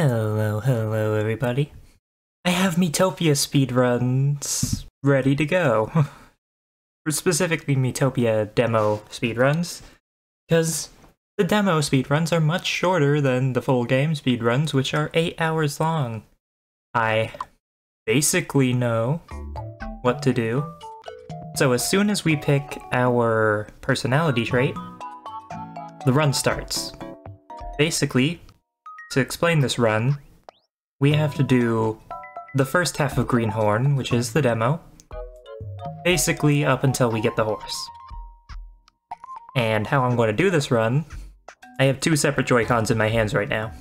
Hello, hello everybody. I have Miitopia speedruns ready to go. Specifically Miitopia demo speedruns, because the demo speedruns are much shorter than the full game speedruns, which are 8 hours long. I basically know what to do. So as soon as we pick our personality trait, the run starts. Basically, to explain this run, we have to do the first half of Greenhorn, which is the demo, basically up until we get the horse. And how I'm going to do this run, I have two separate Joy-Cons in my hands right now,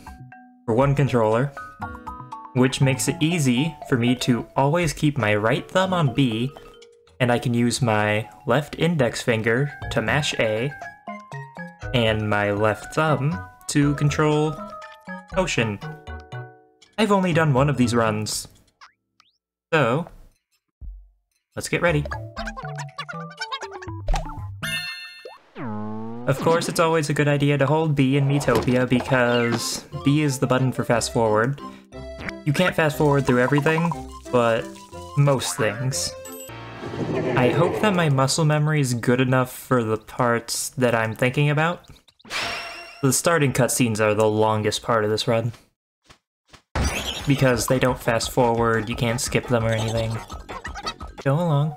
for one controller, which makes it easy for me to always keep my right thumb on B, and I can use my left index finger to mash A, and my left thumb to control Ocean. I've only done one of these runs. So, let's get ready. Of course, it's always a good idea to hold B in Miitopia because B is the button for fast forward. You can't fast forward through everything, but most things. I hope that my muscle memory is good enough for the parts that I'm thinking about. The starting cutscenes are the longest part of this run. Because they don't fast forward, you can't skip them or anything. Go along.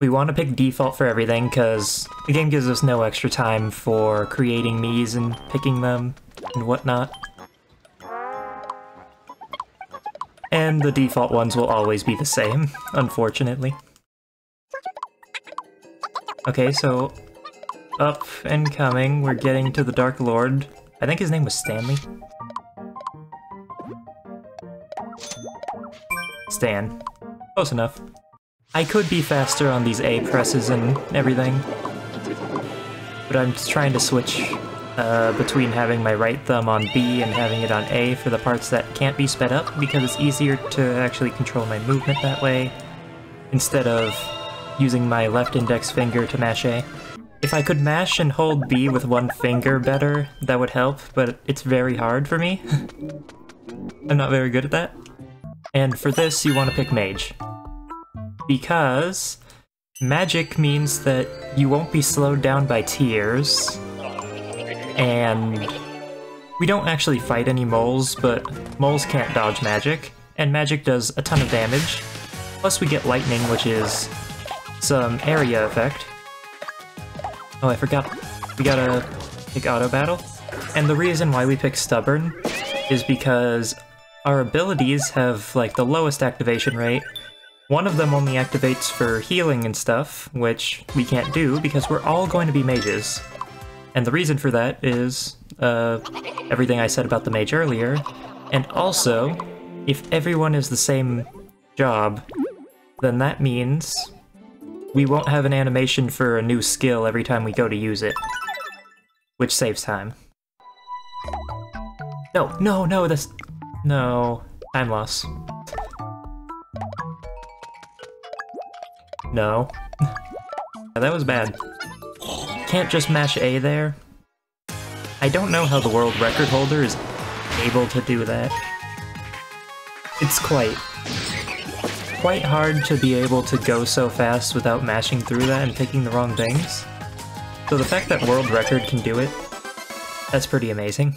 We want to pick default for everything, because the game gives us no extra time for creating Miis and picking them and whatnot. And the default ones will always be the same, unfortunately. Okay, so up and coming, we're getting to the Dark Lord. I think his name was Stanley. Stan. Close enough. I could be faster on these A presses and everything, but I'm trying to switch uh, between having my right thumb on B and having it on A for the parts that can't be sped up because it's easier to actually control my movement that way instead of using my left index finger to mash A. If I could mash and hold B with one finger better, that would help, but it's very hard for me. I'm not very good at that. And for this, you want to pick Mage. Because magic means that you won't be slowed down by tears, and we don't actually fight any moles, but moles can't dodge magic, and magic does a ton of damage. Plus we get lightning, which is some area effect, Oh, I forgot. We gotta pick auto battle. And the reason why we pick stubborn is because our abilities have like the lowest activation rate. One of them only activates for healing and stuff, which we can't do because we're all going to be mages. And the reason for that is uh, everything I said about the mage earlier. And also, if everyone is the same job, then that means we won't have an animation for a new skill every time we go to use it. Which saves time. No, no, no, this... No. Time loss. No. that was bad. Can't just mash A there. I don't know how the world record holder is able to do that. It's quite quite hard to be able to go so fast without mashing through that and picking the wrong things. So the fact that world record can do it, that's pretty amazing.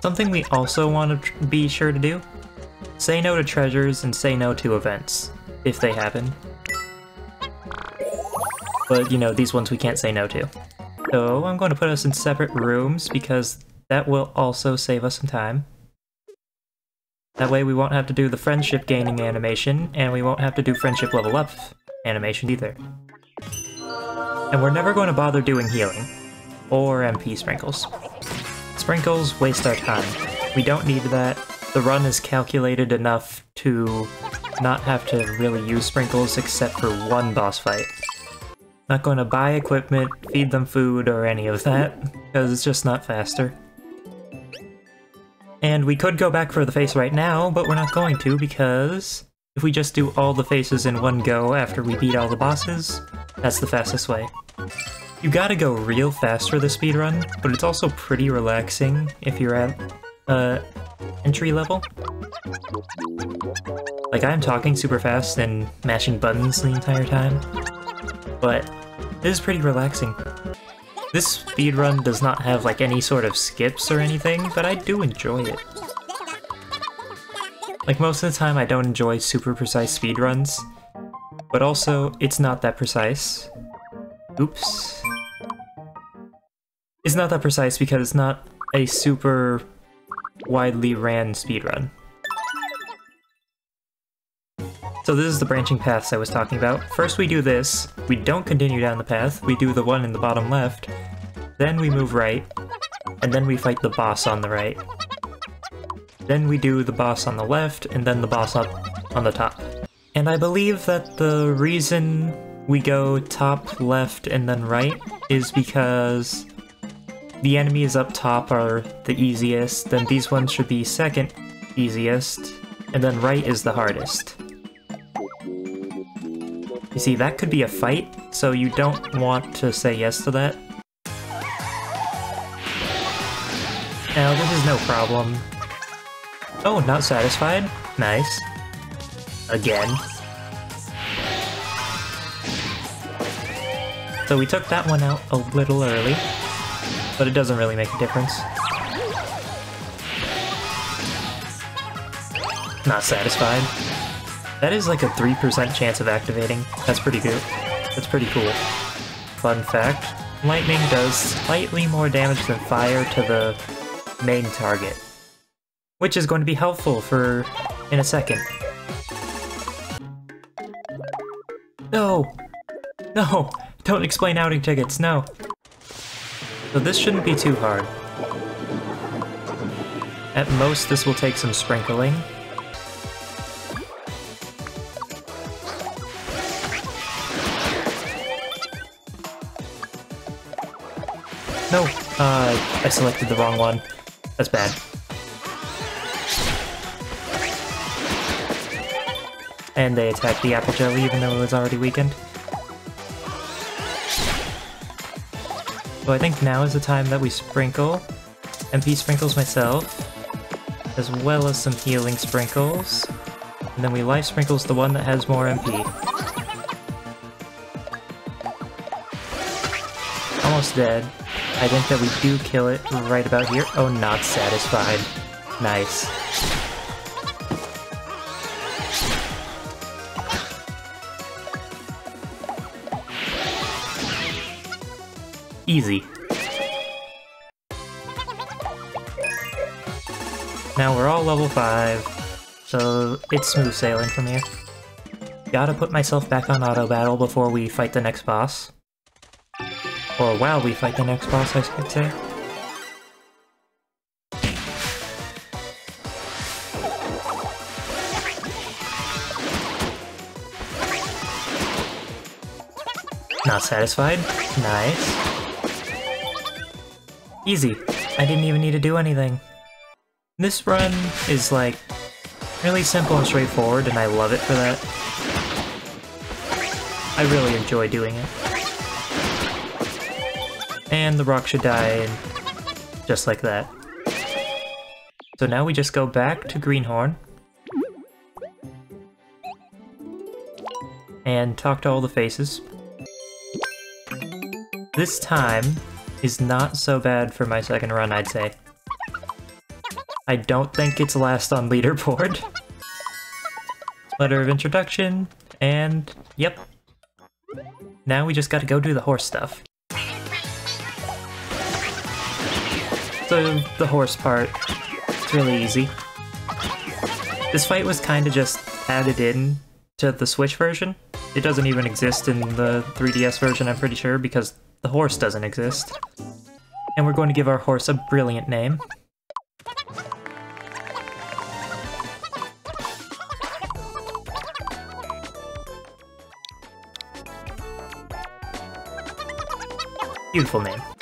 Something we also want to be sure to do? Say no to treasures and say no to events, if they happen. But, you know, these ones we can't say no to. So I'm going to put us in separate rooms because that will also save us some time. That way we won't have to do the friendship gaining animation, and we won't have to do friendship level up animation either. And we're never going to bother doing healing, or MP sprinkles. Sprinkles waste our time. We don't need that. The run is calculated enough to not have to really use sprinkles except for one boss fight. Not going to buy equipment, feed them food, or any of that, because it's just not faster. And we could go back for the face right now, but we're not going to because if we just do all the faces in one go after we beat all the bosses, that's the fastest way. You gotta go real fast for the speed run, but it's also pretty relaxing if you're at uh, entry level. Like, I'm talking super fast and mashing buttons the entire time, but it is pretty relaxing. This speed run does not have like any sort of skips or anything, but I do enjoy it. Like most of the time I don't enjoy super precise speed runs, but also it's not that precise. Oops. It's not that precise because it's not a super widely ran speedrun. So this is the branching paths I was talking about. First we do this, we don't continue down the path, we do the one in the bottom left, then we move right, and then we fight the boss on the right. Then we do the boss on the left, and then the boss up on the top. And I believe that the reason we go top, left, and then right is because the enemies up top are the easiest, then these ones should be second easiest, and then right is the hardest. You see, that could be a fight, so you don't want to say yes to that. Now, this is no problem. Oh, not satisfied? Nice. Again. So we took that one out a little early, but it doesn't really make a difference. Not satisfied. That is like a 3% chance of activating. That's pretty good. That's pretty cool. Fun fact, lightning does slightly more damage than fire to the main target. Which is going to be helpful for in a second. No! No! Don't explain outing tickets, no! So this shouldn't be too hard. At most, this will take some sprinkling, No! Uh, I selected the wrong one. That's bad. And they attacked the apple jelly even though it was already weakened. So I think now is the time that we sprinkle. MP sprinkles myself, as well as some healing sprinkles. And then we life sprinkles the one that has more MP. Almost dead. I think that we do kill it right about here. Oh, not satisfied. Nice. Easy. Now we're all level 5, so it's smooth sailing from here. Gotta put myself back on auto battle before we fight the next boss. Or while we fight the next boss, I should say. Not satisfied? Nice. Easy. I didn't even need to do anything. This run is like really simple and straightforward and I love it for that. I really enjoy doing it. And the rock should die, just like that. So now we just go back to Greenhorn. And talk to all the faces. This time is not so bad for my second run, I'd say. I don't think it's last on leaderboard. Letter of introduction, and yep. Now we just gotta go do the horse stuff. The, the horse part. It's really easy. This fight was kind of just added in to the Switch version. It doesn't even exist in the 3DS version, I'm pretty sure, because the horse doesn't exist. And we're going to give our horse a brilliant name. Beautiful name.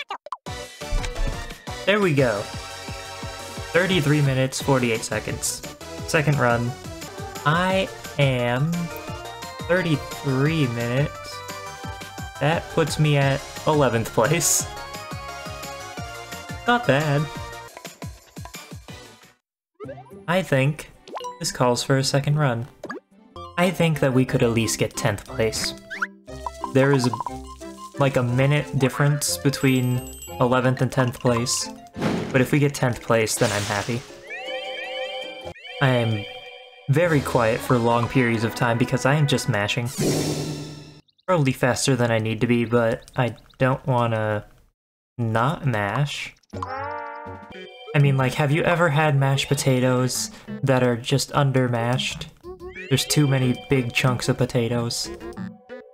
There we go. 33 minutes, 48 seconds. Second run. I am 33 minutes. That puts me at 11th place. Not bad. I think this calls for a second run. I think that we could at least get 10th place. There is like a minute difference between 11th and 10th place, but if we get 10th place, then I'm happy. I am very quiet for long periods of time because I am just mashing. Probably faster than I need to be, but I don't want to not mash. I mean, like, have you ever had mashed potatoes that are just under mashed? There's too many big chunks of potatoes.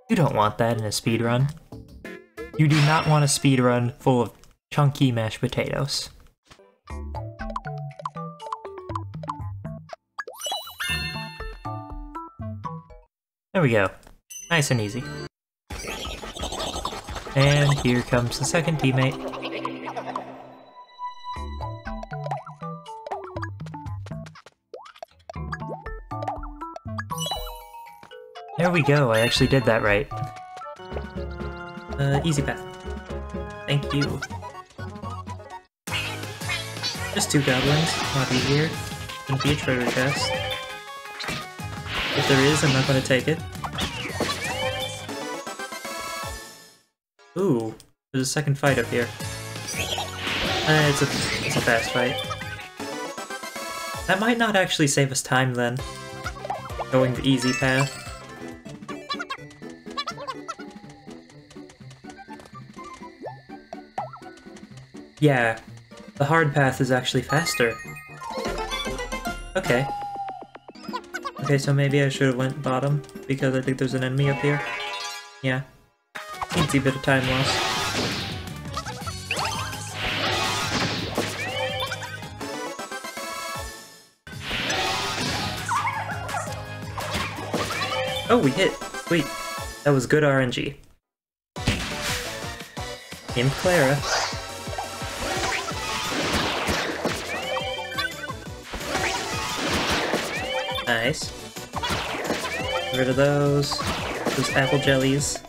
You don't want that in a speed run. You do not want a speed run full of chunky mashed potatoes. There we go. Nice and easy. And here comes the second teammate. There we go, I actually did that right. Uh, easy path. Thank you. Just two goblins, not easier. Gonna be a treasure chest. If there is, I'm not gonna take it. Ooh, there's a second fight up here. Uh, it's a, it's a fast fight. That might not actually save us time then. Going the easy path. Yeah, the hard path is actually faster. Okay. Okay, so maybe I should have went bottom, because I think there's an enemy up here. Yeah. Easy bit of time loss. Oh, we hit! Sweet. That was good RNG. Imp Clara. Nice. Get rid of those. Those apple jellies.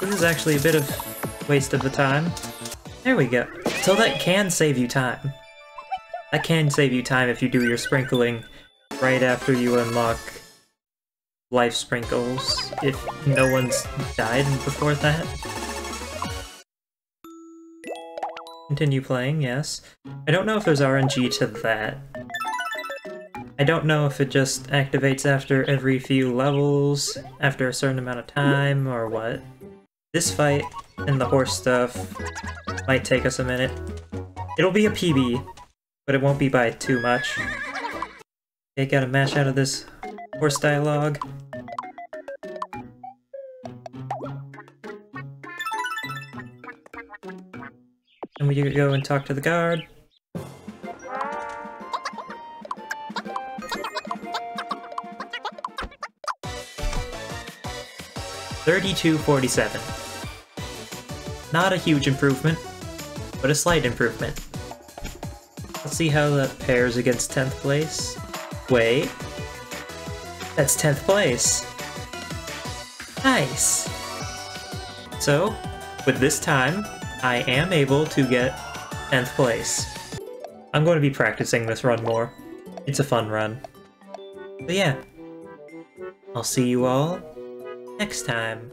This is actually a bit of waste of the time. There we go. So that can save you time. That can save you time if you do your sprinkling right after you unlock life sprinkles if no one's died before that. Continue playing, yes. I don't know if there's RNG to that. I don't know if it just activates after every few levels, after a certain amount of time, or what. This fight and the horse stuff might take us a minute. It'll be a PB, but it won't be by too much. Okay, gotta mash out of this horse dialogue. And we go and talk to the guard. Thirty-two forty-seven. Not a huge improvement, but a slight improvement. Let's see how that pairs against 10th place. Wait. That's 10th place. Nice. So, with this time, I am able to get 10th place. I'm going to be practicing this run more. It's a fun run. But yeah, I'll see you all next time.